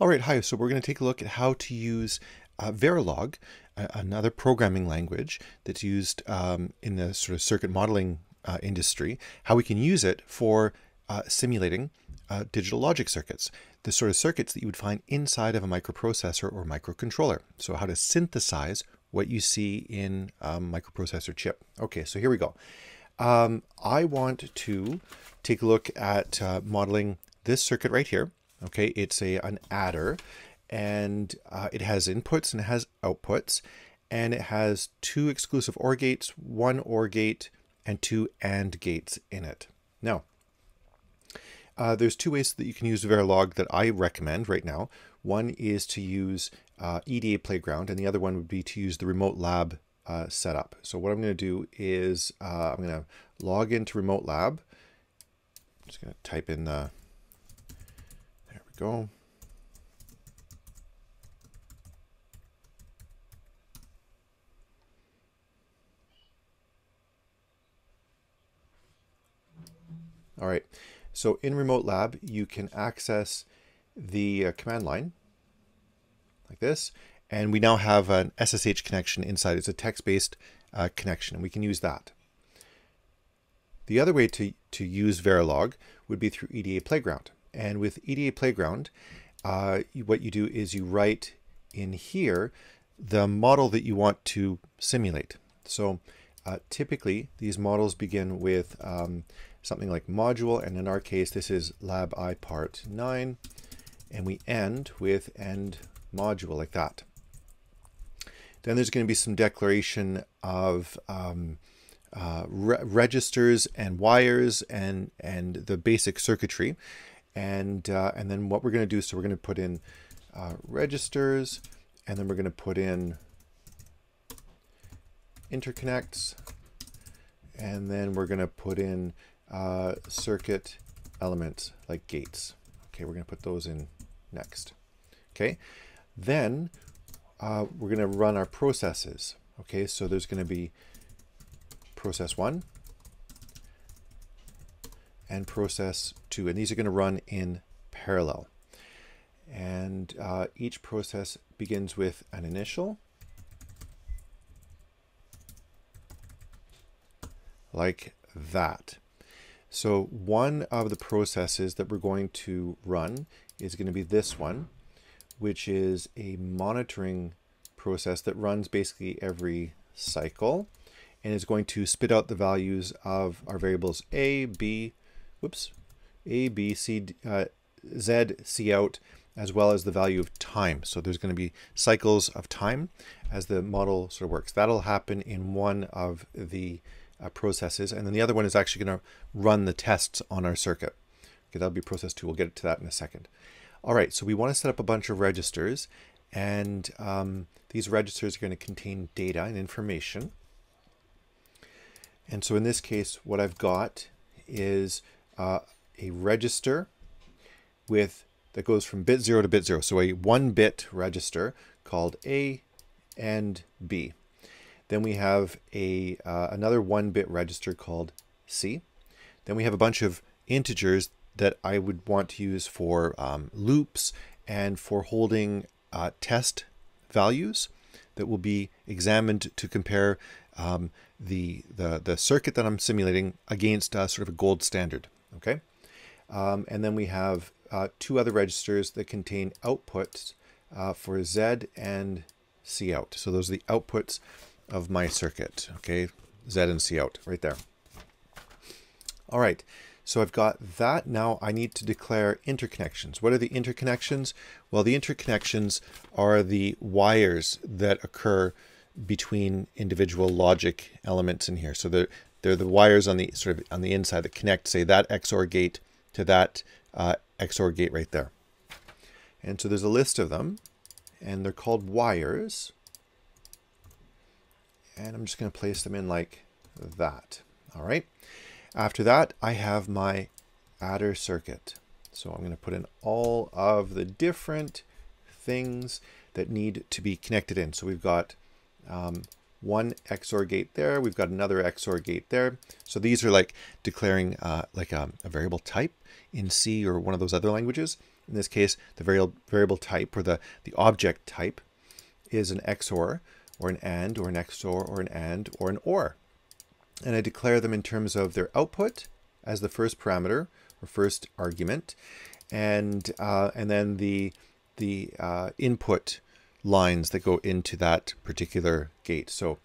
All right, hi. So we're going to take a look at how to use uh, Verilog, another programming language that's used um, in the sort of circuit modeling uh, industry, how we can use it for uh, simulating uh, digital logic circuits, the sort of circuits that you would find inside of a microprocessor or microcontroller. So how to synthesize what you see in a microprocessor chip. Okay, so here we go. Um, I want to take a look at uh, modeling this circuit right here. Okay, it's a an adder and uh, it has inputs and it has outputs and it has two exclusive OR gates, one OR gate, and two AND gates in it. Now, uh, there's two ways that you can use Verilog that I recommend right now. One is to use uh, EDA Playground, and the other one would be to use the Remote Lab uh, setup. So what I'm going to do is uh, I'm going to log into Remote Lab. I'm just going to type in the go. All right, so in Remote Lab, you can access the uh, command line like this, and we now have an SSH connection inside. It's a text-based uh, connection, and we can use that. The other way to, to use Verilog would be through EDA Playground. And with EDA Playground, uh, what you do is you write in here the model that you want to simulate. So uh, typically these models begin with um, something like module, and in our case, this is lab I part 9, and we end with end module like that. Then there's going to be some declaration of um, uh, re registers and wires and, and the basic circuitry and uh, and then what we're going to do so we're going to put in uh, registers and then we're going to put in interconnects and then we're going to put in uh, circuit elements like gates. Okay we're going to put those in next. Okay? Then uh, we're going to run our processes. Okay so there's going to be process one and process 2. And these are going to run in parallel. And uh, each process begins with an initial, like that. So one of the processes that we're going to run is going to be this one, which is a monitoring process that runs basically every cycle and is going to spit out the values of our variables A, B, whoops, A, B, C, uh, Z, C out, as well as the value of time. So there's going to be cycles of time as the model sort of works. That'll happen in one of the uh, processes. And then the other one is actually going to run the tests on our circuit. Okay, that'll be process two. We'll get to that in a second. All right, so we want to set up a bunch of registers. And um, these registers are going to contain data and information. And so in this case, what I've got is uh, a register with that goes from bit 0 to bit 0. So a 1-bit register called A and B. Then we have a uh, another 1-bit register called C. Then we have a bunch of integers that I would want to use for um, loops and for holding uh, test values that will be examined to compare um, the, the, the circuit that I'm simulating against uh, sort of a gold standard okay? Um, and then we have uh, two other registers that contain outputs uh, for Z and C out. So those are the outputs of my circuit, okay? Z and C out right there. All right, so I've got that. Now I need to declare interconnections. What are the interconnections? Well, the interconnections are the wires that occur between individual logic elements in here. So they're, they're the wires on the sort of on the inside that connect, say, that XOR gate to that uh, XOR gate right there. And so there's a list of them, and they're called wires. And I'm just going to place them in like that. All right. After that, I have my adder circuit. So I'm going to put in all of the different things that need to be connected in. So we've got um, one XOR gate there. We've got another XOR gate there. So these are like declaring uh, like a, a, variable type in C or one of those other languages. In this case, the variable, variable type or the, the object type is an XOR or an AND or an XOR or an AND or an OR. And I declare them in terms of their output as the first parameter or first argument and uh, and then the the uh, input lines that go into that particular gate. So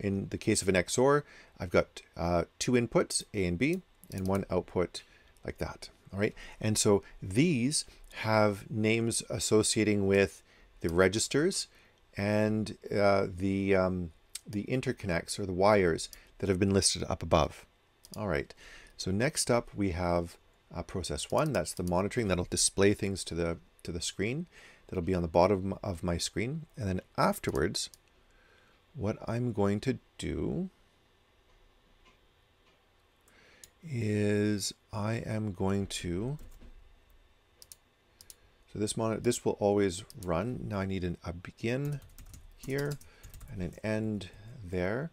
in the case of an XOR, I've got uh, two inputs, A and B, and one output like that. All right. And so these have names associating with the registers and uh, the, um, the interconnects or the wires that have been listed up above. All right. So next up we have uh, process one. That's the monitoring that'll display things to the to the screen. That'll be on the bottom of my screen. And then afterwards, what I'm going to do is I am going to so this monitor this will always run. Now I need an, a begin here and an end there.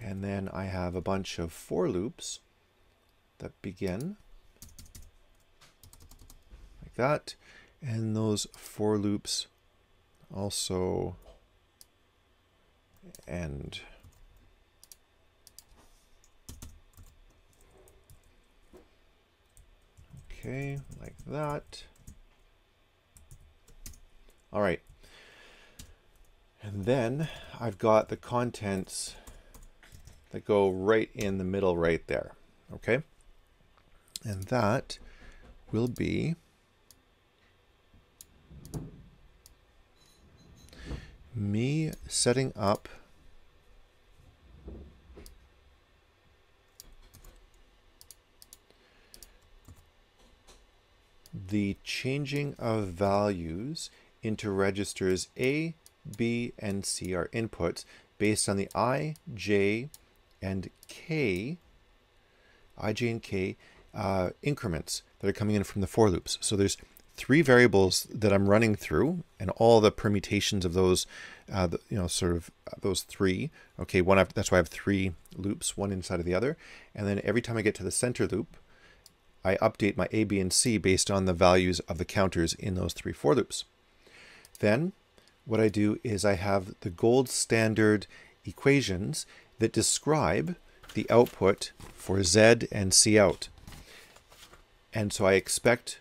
And then I have a bunch of for loops that begin like that and those for loops also end Okay, like that. All right. And then I've got the contents that go right in the middle right there. Okay. And that will be me setting up the changing of values into registers A, B, and C are inputs based on the I, J, and K, I, J, and K uh, increments that are coming in from the for loops. So there's three variables that I'm running through and all the permutations of those, uh, the, you know, sort of uh, those three. Okay, one after, that's why I have three loops, one inside of the other. And then every time I get to the center loop, I update my A, B, and C based on the values of the counters in those three for loops. Then what I do is I have the gold standard equations that describe the output for Z and C out. And so I expect,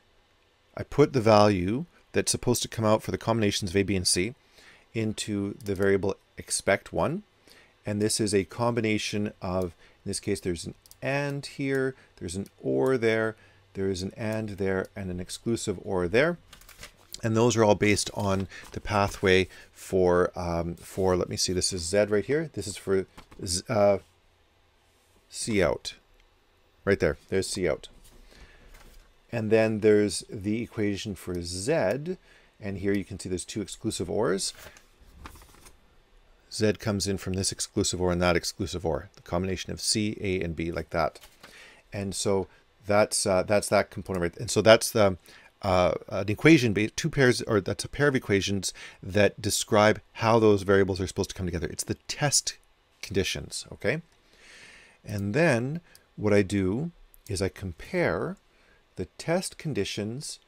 I put the value that's supposed to come out for the combinations of A, B, and C into the variable expect1. And this is a combination of, in this case, there's an and here, there's an or there, there is an and there, and an exclusive or there. And those are all based on the pathway for, um, for let me see, this is Z right here. This is for uh, C out. Right there, there's C out. And then there's the equation for Z, and here you can see there's two exclusive ORs. Z comes in from this exclusive OR and that exclusive OR, the combination of C, A, and B like that. And so that's uh, that's that component right. And so that's the uh, an equation, two pairs, or that's a pair of equations that describe how those variables are supposed to come together. It's the test conditions, okay? And then what I do is I compare the test conditions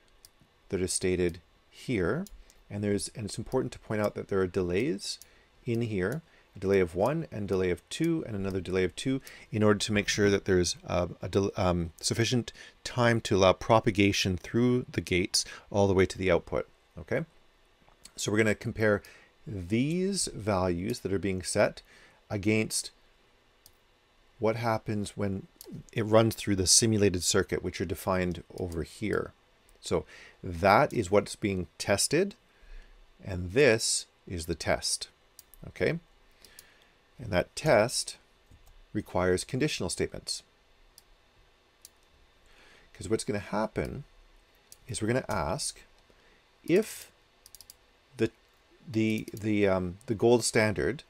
that are stated here, and there's and it's important to point out that there are delays in here, a delay of one and delay of two and another delay of two in order to make sure that there's uh, a um, sufficient time to allow propagation through the gates all the way to the output. Okay, so we're going to compare these values that are being set against what happens when it runs through the simulated circuit, which are defined over here. So that is what's being tested, and this is the test. Okay? And that test requires conditional statements. Because what's going to happen is we're going to ask if the the the um, the gold standard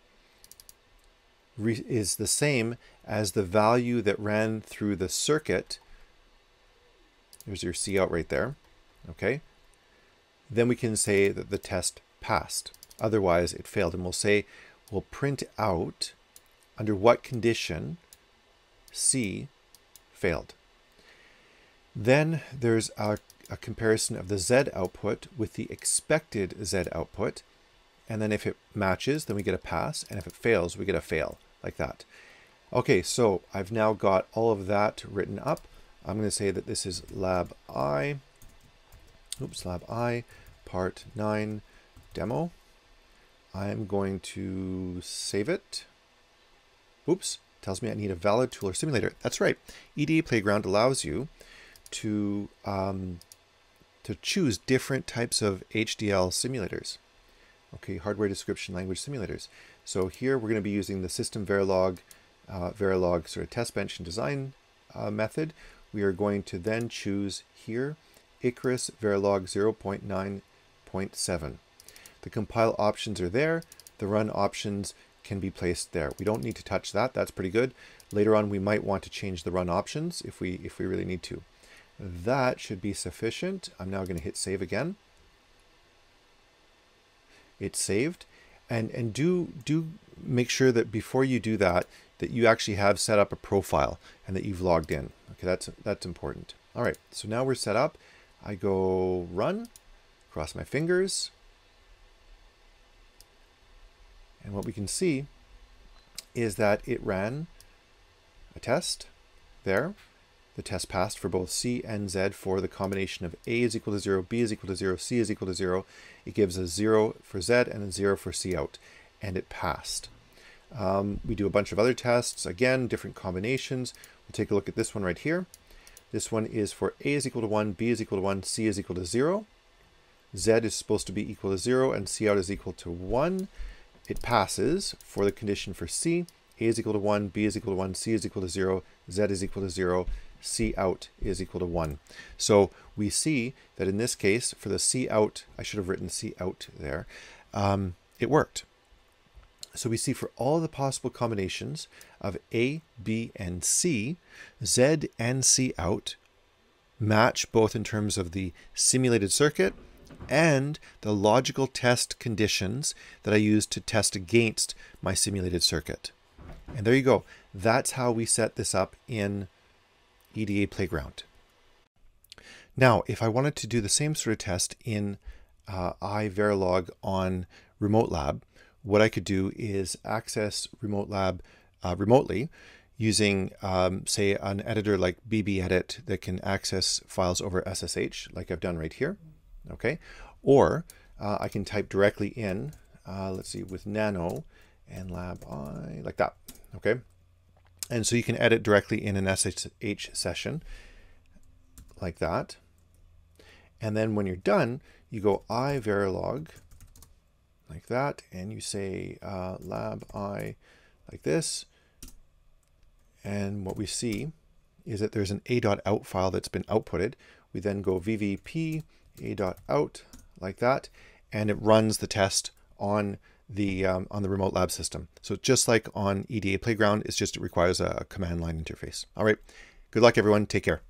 is the same as the value that ran through the circuit. There's your C out right there. Okay. Then we can say that the test passed. Otherwise, it failed. And we'll say, we'll print out under what condition C failed. Then there's a, a comparison of the Z output with the expected Z output. And then if it matches, then we get a pass. And if it fails, we get a fail, like that. Okay, so I've now got all of that written up. I'm going to say that this is lab I, oops, lab I, part 9 demo. I'm going to save it. Oops, tells me I need a valid tool or simulator. That's right. EDA Playground allows you to um, to choose different types of HDL simulators. Okay, hardware description language simulators. So here we're going to be using the system Verilog, uh, Verilog sort of test bench and design uh, method. We are going to then choose here Icarus Verilog 0.9.7. The compile options are there. The run options can be placed there. We don't need to touch that. That's pretty good. Later on, we might want to change the run options if we if we really need to. That should be sufficient. I'm now going to hit save again. It's saved. And, and do, do make sure that before you do that, that you actually have set up a profile and that you've logged in. Okay, that's, that's important. All right, so now we're set up. I go run, cross my fingers. And what we can see is that it ran a test there. The test passed for both C and Z for the combination of A is equal to 0, B is equal to 0, C is equal to 0. It gives a 0 for Z and a 0 for C out, and it passed. Um, we do a bunch of other tests, again, different combinations. We'll take a look at this one right here. This one is for A is equal to 1, B is equal to 1, C is equal to 0. Z is supposed to be equal to 0, and C out is equal to 1. It passes for the condition for C. A is equal to 1, B is equal to 1, C is equal to 0, Z is equal to 0, C out is equal to 1. So we see that in this case, for the C out, I should have written C out there, um, it worked. So we see for all the possible combinations of A, B, and C, Z and C out match both in terms of the simulated circuit and the logical test conditions that I use to test against my simulated circuit. And there you go. That's how we set this up in EDA Playground. Now, if I wanted to do the same sort of test in uh, iVerilog on Remote Lab, what I could do is access Remote Lab uh, remotely using, um, say, an editor like BBEdit that can access files over SSH, like I've done right here. Okay, or uh, I can type directly in, uh, let's see, with Nano and Lab I, like that. Okay, and so you can edit directly in an SSH session like that. And then when you're done, you go iVerilog like that, and you say uh, lab i like this. And what we see is that there's an a.out file that's been outputted. We then go vvp a.out like that, and it runs the test on the um, on the remote lab system. So just like on EDA Playground, it's just it requires a command line interface. All right, good luck everyone. Take care.